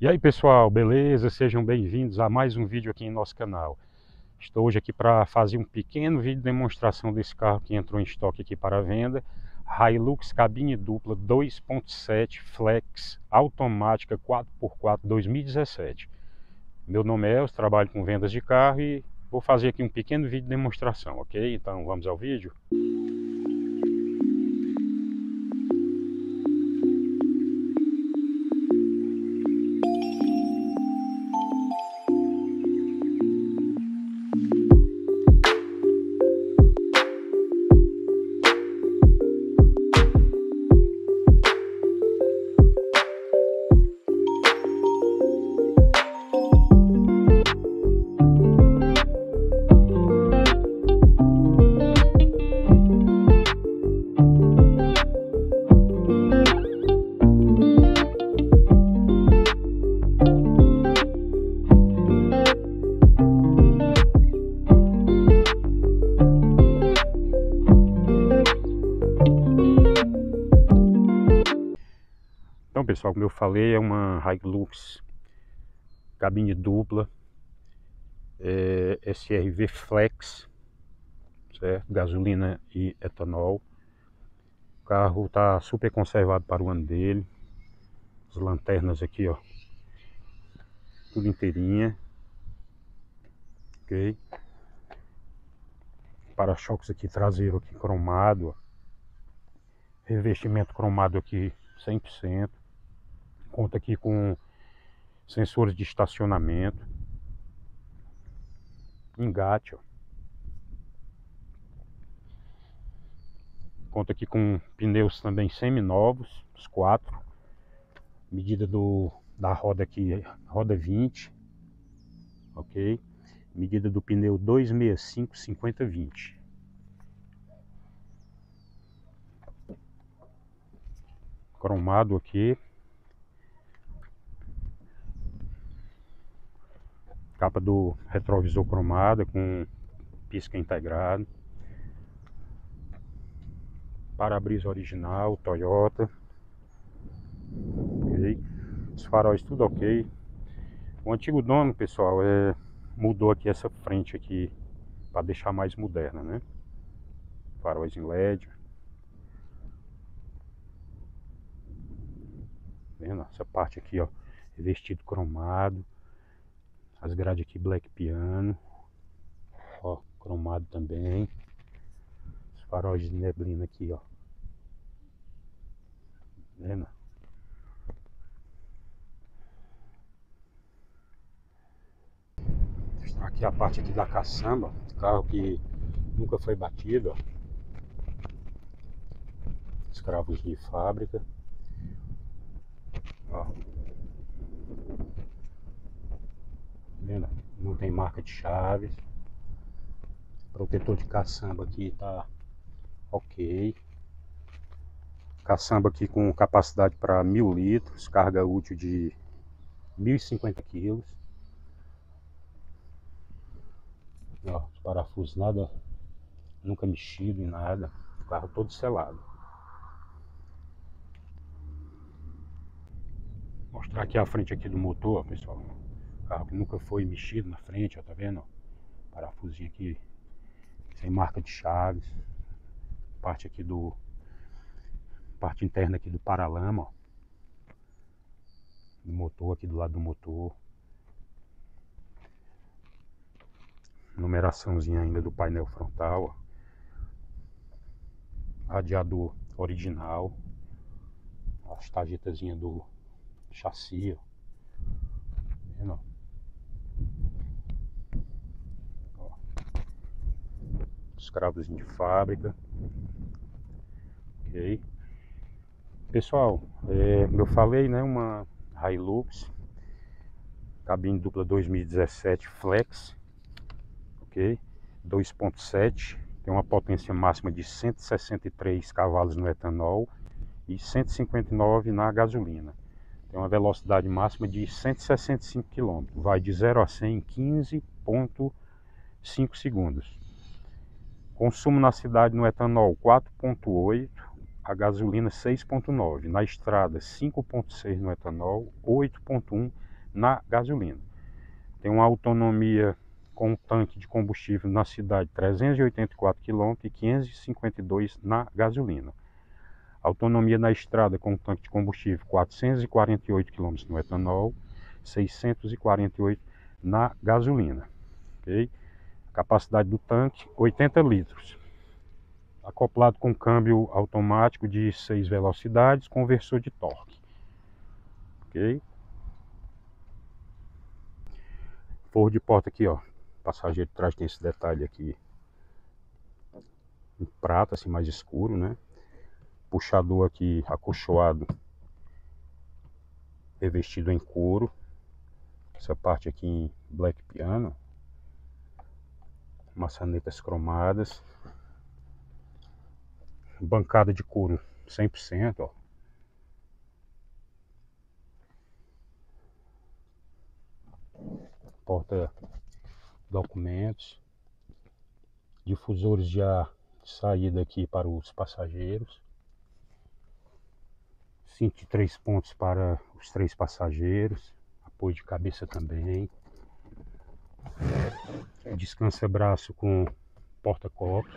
E aí pessoal, beleza? Sejam bem-vindos a mais um vídeo aqui em nosso canal. Estou hoje aqui para fazer um pequeno vídeo de demonstração desse carro que entrou em estoque aqui para venda. Hilux cabine dupla 2.7 Flex automática 4x4 2017. Meu nome é Elcio, trabalho com vendas de carro e vou fazer aqui um pequeno vídeo de demonstração, ok? Então vamos ao vídeo. Então pessoal, como eu falei, é uma Hilux cabine dupla é, SRV Flex, certo? gasolina e etanol. O carro está super conservado para o ano dele. As lanternas aqui, ó, tudo inteirinha. Ok? Para-choques aqui traseiro aqui cromado, ó. Revestimento cromado aqui 100%. Conta aqui com sensores de estacionamento. Engate, ó. Conta aqui com pneus também semi-novos, os quatro. Medida do, da roda aqui, roda 20. Ok? Medida do pneu 265 50 20. Cromado aqui, Capa do retrovisor cromada com pisca integrado. Para-brisa original, Toyota. Ok. Os faróis tudo ok. O antigo dono, pessoal, é, mudou aqui essa frente aqui para deixar mais moderna, né? Faróis em LED. Vendo? Essa parte aqui, ó, revestido cromado. As grades aqui black piano. Ó, cromado também. Os faróis de neblina aqui, ó. Vendo? Mostrar aqui a parte aqui da caçamba. Carro que nunca foi batido, ó. Escravos de fábrica. Ó. Vendo? Não tem marca de chaves. Protetor de caçamba aqui tá ok. Caçamba aqui com capacidade para mil litros, carga útil de 1050 quilos. Ó, os parafusos nada, nunca mexido em nada. O carro todo selado. Mostrar aqui a frente aqui do motor, pessoal. Carro que nunca foi mexido na frente, ó, tá vendo? Parafusinho aqui sem marca de chaves. Parte aqui do parte interna aqui do paralama, ó. Do motor aqui do lado do motor. Numeraçãozinha ainda do painel frontal, ó. Radiador original. As tarjetazinhas do chassi, ó. Vendo? os cravos de fábrica. Ok. Pessoal, é, eu falei, né, uma Hilux, cabine dupla 2017 Flex, ok, 2.7, tem uma potência máxima de 163 cavalos no etanol e 159 na gasolina. Tem uma velocidade máxima de 165 km, vai de 0 a 100 em 15.5 segundos. Consumo na cidade no etanol 4.8, a gasolina 6.9, na estrada 5.6 no etanol, 8.1 na gasolina. Tem uma autonomia com tanque de combustível na cidade 384 km e 552 na gasolina. Autonomia na estrada com tanque de combustível 448 km no etanol, 648 na gasolina. Okay? Capacidade do tanque 80 litros. Acoplado com câmbio automático de 6 velocidades, conversor de torque. Ok? Forro de porta aqui, ó passageiro de trás tem esse detalhe aqui em prata, assim, mais escuro, né? Puxador aqui acolchoado, revestido em couro. Essa parte aqui em black piano. Maçanetas cromadas. Bancada de couro 100%, ó. Porta documentos, difusores de ar de saída aqui para os passageiros, cinto de três pontos para os três passageiros, apoio de cabeça também, descansa braço com porta-copos.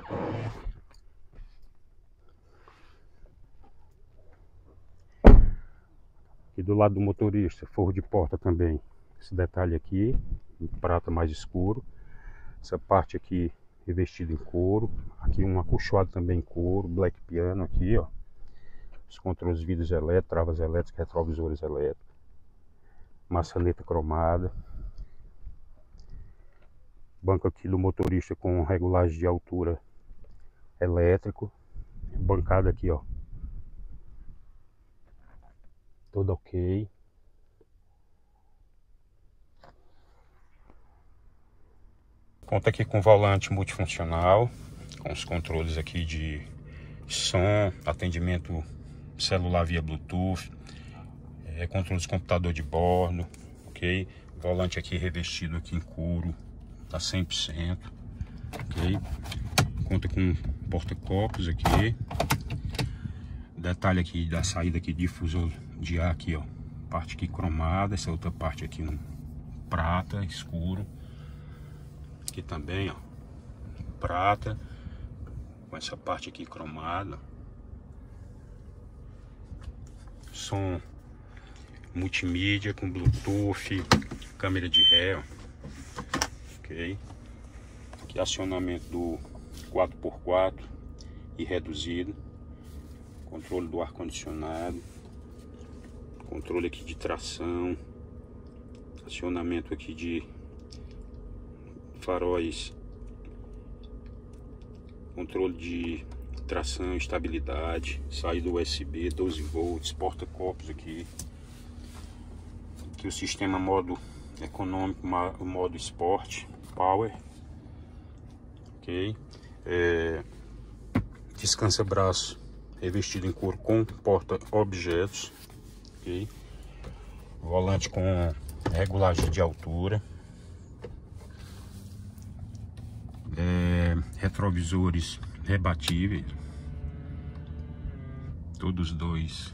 Aqui do lado do motorista, forro de porta também. Esse detalhe aqui, em prata mais escuro. Essa parte aqui revestida em couro. Aqui um acolchoado também em couro, black piano aqui, ó. Os controles vidros elétricos, travas elétricas, retrovisores elétricos. Maçaneta cromada. Banco aqui do motorista com regulagem de altura elétrico. Bancada aqui, ó. Todo ok. Conta aqui com volante multifuncional, com os controles aqui de som, atendimento celular via Bluetooth, é, controle de computador de bordo, ok? Volante aqui revestido aqui em couro, tá 100%, ok? Conta com porta-copos aqui, detalhe aqui da saída aqui, difusor de ar aqui, ó, parte aqui cromada, essa outra parte aqui um prata escuro, Aqui também, ó. Prata. Com essa parte aqui cromada. Som multimídia com Bluetooth, câmera de ré, ó. Aqui acionamento do 4x4 e reduzido, controle do ar condicionado, controle aqui de tração, acionamento aqui de faróis, controle de tração, estabilidade, saída USB, 12 volts, porta-copos aqui. Aqui o sistema modo econômico, modo esporte, power, ok. É, descansa braço revestido em couro com porta objetos, ok. Volante com regulagem de altura. é, retrovisores rebatíveis, todos dois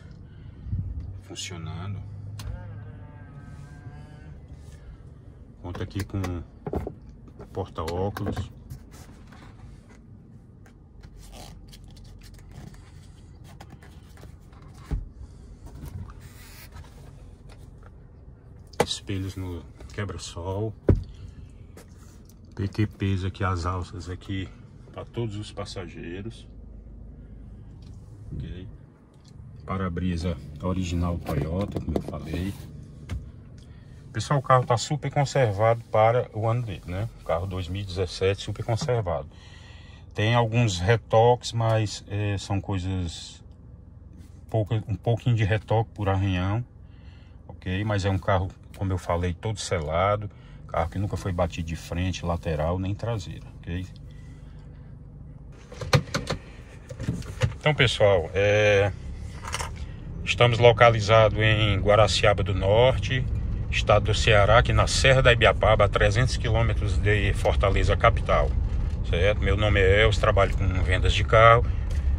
funcionando. Conta aqui com porta-óculos. Espelhos no quebra-sol. PQPs aqui, as alças aqui para todos os passageiros. Ok. Para-brisa original Toyota, como eu falei. Pessoal, o carro está super conservado para o ano dele, né? O carro 2017 super conservado. Tem alguns retoques, mas é, são coisas pouco, um pouquinho de retoque por arranhão, ok? Mas é um carro, como eu falei, todo selado. Carro que nunca foi batido de frente, lateral, nem traseira, ok? Então, pessoal, é... estamos localizados em Guaraciaba do Norte, estado do Ceará, aqui na Serra da Ibiapaba, a 300 quilômetros de Fortaleza, capital. Certo? Meu nome é Elcio, trabalho com vendas de carro.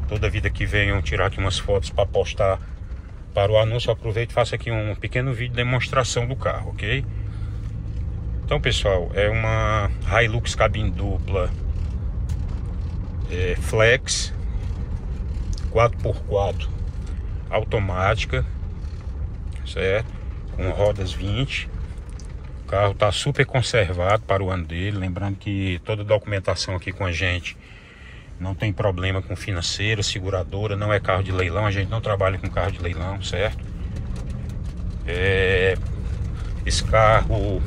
Toda vida que venho tirar aqui umas fotos para postar para o anúncio, aproveito e faço aqui um pequeno vídeo de demonstração do carro, ok? Então, pessoal, é uma Hilux cabine dupla é, flex 4x4 automática, certo? Com rodas 20. O carro está super conservado para o ano dele, lembrando que toda a documentação aqui com a gente não tem problema com financeira, seguradora, não é carro de leilão, a gente não trabalha com carro de leilão, certo? É, esse carro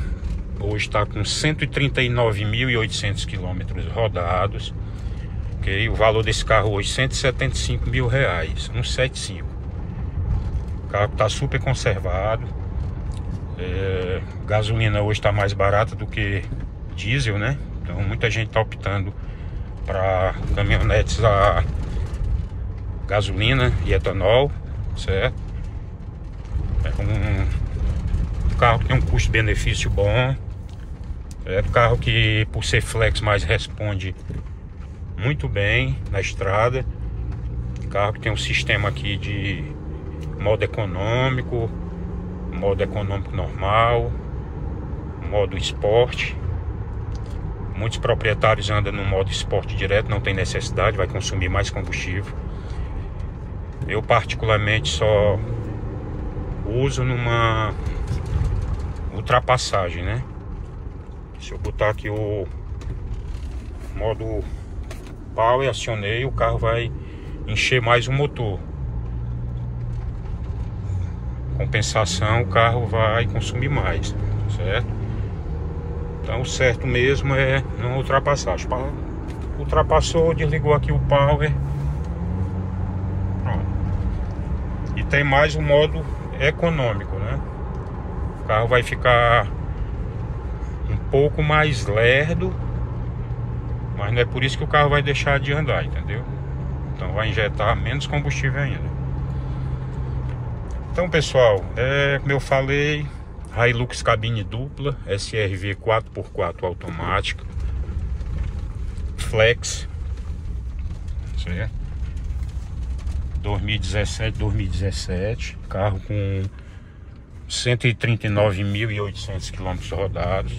hoje está com 139.800 quilômetros rodados. O valor desse carro hoje 175 mil reais, 175. O carro está super conservado. É, gasolina hoje está mais barata do que diesel, né? Então muita gente está optando para caminhonetes a gasolina e etanol, certo? É um, um carro que tem um custo-benefício bom. É um carro que, por ser flex, mais responde muito bem na estrada. Carro que tem um sistema aqui de modo econômico, modo econômico normal, modo esporte. Muitos proprietários andam no modo esporte direto, não tem necessidade, vai consumir mais combustível. Eu particularmente só uso numa ultrapassagem, né? Se eu botar aqui o modo power, acionei, o carro vai encher mais o motor. Compensação, o carro vai consumir mais, certo? Então o certo mesmo é não ultrapassar. Ultrapassou, desligou aqui o power. Pronto. E tem mais o modo econômico, né? O carro vai ficar um pouco mais lerdo, mas não é por isso que o carro vai deixar de andar, entendeu? Então vai injetar menos combustível ainda. Então pessoal, é como eu falei, Hilux cabine dupla, SRV 4x4 automática, flex, certo? 2017, 2017, carro com 139.800 quilômetros rodados.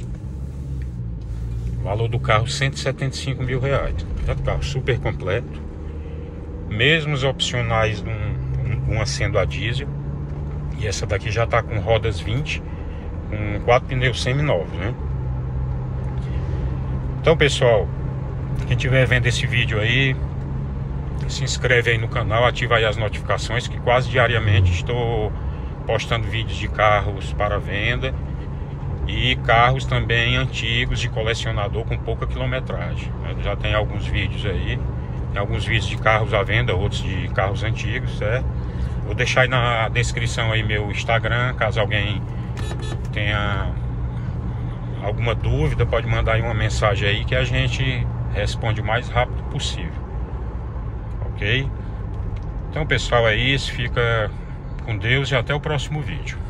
valor do carro 175 mil reais. É carro super completo. Mesmos opcionais de um, uma sendo a diesel. E essa daqui já está com rodas 20 com quatro pneus semi-novos, né? Então, pessoal, quem estiver vendo esse vídeo aí, se inscreve aí no canal, ativa aí as notificações, que quase diariamente estou postando vídeos de carros para venda e carros também antigos de colecionador com pouca quilometragem. Já tem alguns vídeos aí, tem alguns vídeos de carros à venda, outros de carros antigos, certo? Vou deixar aí na descrição aí meu Instagram, caso alguém tenha alguma dúvida, pode mandar aí uma mensagem aí que a gente responde o mais rápido possível. Ok? Então, pessoal, é isso. Fica com Deus e até o próximo vídeo.